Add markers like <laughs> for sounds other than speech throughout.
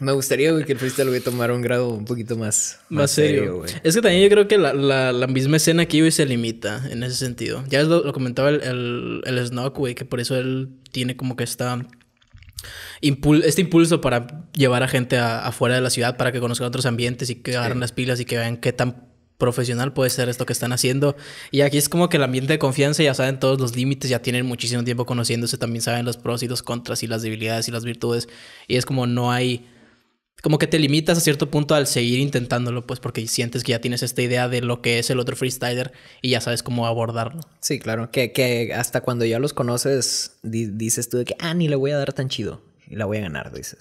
Me gustaría, güey, que el freestyle, güey, tomara un grado un poquito más, más, serio. güey. Es que también yo creo que la, la, la, misma escena aquí, güey, se limita en ese sentido. Ya lo, lo comentaba el, el, el Snock, güey, que por eso él tiene como que esta... este impulso para llevar a gente afuera de la ciudad para que conozcan otros ambientes y que agarren las pilas y que vean qué tan profesional puede ser esto que están haciendo. Y aquí es como que el ambiente de confianza ya saben todos los límites, ya tienen muchísimo tiempo conociéndose, también saben los pros y los contras y las debilidades y las virtudes. Y es como no hay como que te limitas a cierto punto al seguir intentándolo, pues porque sientes que ya tienes esta idea de lo que es el otro freestyler y ya sabes cómo abordarlo. Sí, claro, que, que hasta cuando ya los conoces dices tú de que, ah, ni le voy a dar tan chido y la voy a ganar, dices.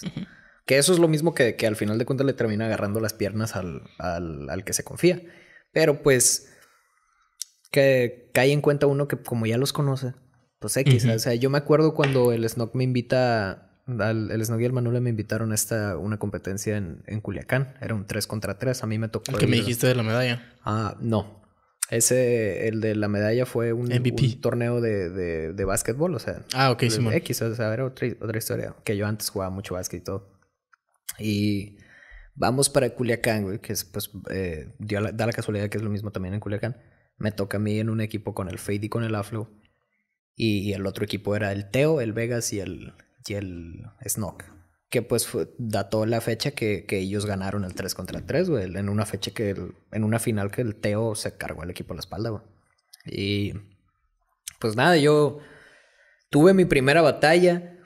Que eso es lo mismo que, que, al final de cuentas le termina agarrando las piernas al, al, al que se confía. Pero pues que cae en cuenta uno que como ya los conoce, pues X. O sea, yo me acuerdo cuando el Snock me invita el Snog y el Manuel me invitaron a esta, una competencia en, en Culiacán. Era un 3 contra 3. A mí me tocó. ¿El que me dijiste de la medalla? Ah, no. Ese, el de la medalla fue un, torneo de, de, de, básquetbol, o sea. Ah, ok, sí, X, o sea, era otra, otra historia. Que yo antes jugaba mucho básquet y todo. Y vamos para Culiacán, güey, que es, pues, eh, dio da la casualidad que es lo mismo también en Culiacán. Me toca a mí en un equipo con el Fade y con el Aflo. Y el otro equipo era el Teo, el Vegas y el, y el Snock. Que pues dató la fecha que, ellos ganaron el 3 contra 3, güey. En una fecha que, en una final que el Teo se cargó al equipo a la espalda, güey. Y pues nada, yo tuve mi primera batalla.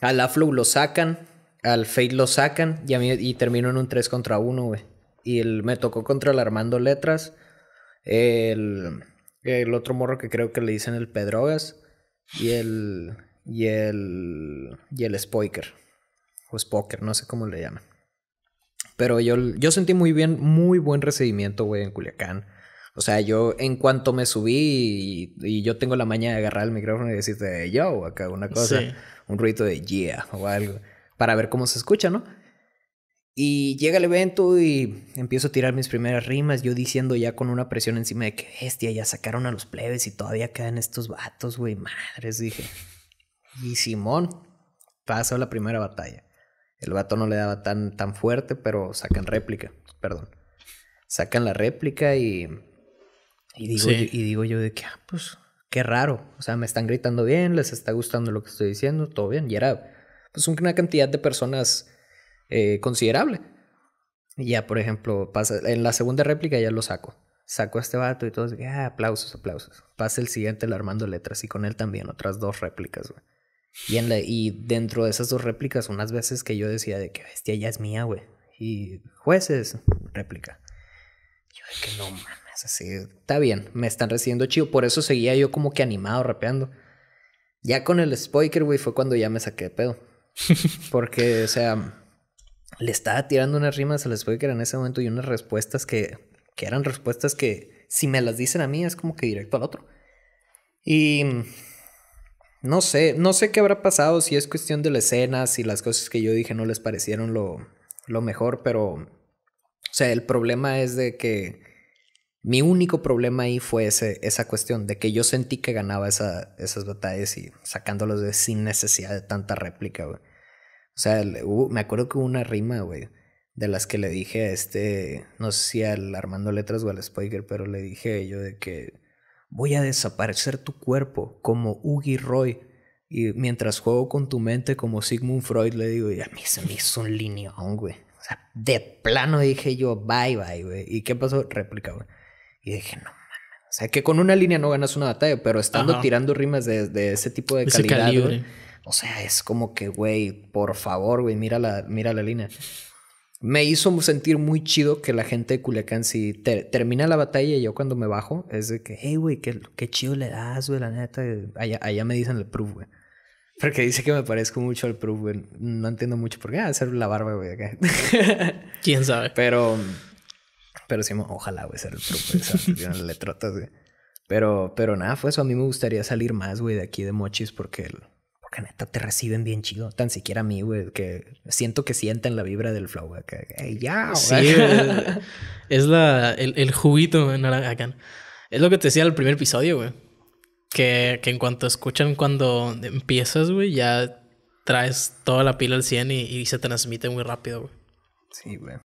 Al Aflow lo sacan, al Fate lo sacan y, a mí, y termino en un 3 contra 1, güey. Y el, me tocó contra el Armando Letras. El, el otro morro que creo que le dicen el Pedrogas. Y el, y el, y el Spoiker, o Spoker, no sé cómo le llaman. Pero yo, yo sentí muy bien, muy buen recibimiento, güey, en Culiacán. O sea, yo en cuanto me subí y, yo tengo la maña de agarrar el micrófono y decirte yo, acá una cosa, un ruido de yeah o algo, para ver cómo se escucha, ¿no? Y llega el evento y empiezo a tirar mis primeras rimas, yo diciendo ya con una presión encima de que bestia, ya sacaron a los plebes y todavía quedan estos vatos, güey, madres, dije. Y Simón pasó la primera batalla. El vato no le daba tan, tan fuerte, pero sacan réplica. Perdón. Sacan la réplica y. Y digo, yo, y digo yo de que, ah, pues, qué raro. O sea, me están gritando bien, les está gustando lo que estoy diciendo, todo bien. Y era, pues, una cantidad de personas eh, considerable. Y ya, por ejemplo, pasa, en la segunda réplica ya lo saco. Saco a este vato y todos, ah, aplausos, aplausos. Pasa el siguiente, el Armando Letras, y con él también, otras dos réplicas, güey. Y, en la, y dentro de esas dos réplicas, unas veces que yo decía de que bestia ya es mía, güey. Y jueces, réplica. Yo de que no mames, así, está bien, me están recibiendo chido. Por eso seguía yo como que animado, rapeando. Ya con el spoiler, güey, fue cuando ya me saqué de pedo. Porque, o sea, le estaba tirando unas rimas al spoiler en ese momento y unas respuestas que, que eran respuestas que, si me las dicen a mí, es como que directo al otro. Y no sé, no sé qué habrá pasado, si es cuestión de la escena, si las cosas que yo dije no les parecieron lo, lo mejor, pero, o sea, el problema es de que mi único problema ahí fue ese, esa cuestión de que yo sentí que ganaba esa, esas batallas y sacándolos de sin necesidad de tanta réplica, güey. O sea, me acuerdo que hubo una rima, güey, de las que le dije a este, no sé si al Armando Letras o al Spoiler, pero le dije yo de que Voy a desaparecer tu cuerpo como Ugi Roy. Y mientras juego con tu mente como Sigmund Freud, le digo, y a mí se me hizo un lineón, güey. O sea, de plano dije yo, bye, bye, güey. ¿Y qué pasó? Réplica, güey. Y dije, no mames. O sea, que con una línea no ganas una batalla, pero estando tirando rimas de, ese tipo de calidad, o sea, es como que, güey, por favor, güey, mira la, mira la línea me hizo sentir muy chido que la gente de Culiacán, si termina la batalla y yo cuando me bajo, es de que, hey, güey, qué, qué, chido le das, güey, la neta. Allá, allá me dicen el proof, güey. Porque dice que me parezco mucho al proof, güey. No entiendo mucho por qué hacer la barba, güey, acá. <laughs> ¿Quién sabe? Pero, pero sí, ojalá, güey, ser el proof, güey. <laughs> letrotas, güey. Pero, pero nada, fue eso. A mí me gustaría salir más, güey, de aquí de Mochis porque... El, porque neta te reciben bien chido. Tan siquiera a mí, güey, que siento que sienten la vibra del flow, güey. Que, ya, Sí, <laughs> es la, el, el juguito en acá. Es lo que te decía el primer episodio, güey. Que, que en cuanto escuchan cuando empiezas, güey, ya traes toda la pila al 100 y, y se transmite muy rápido, güey. Sí, güey.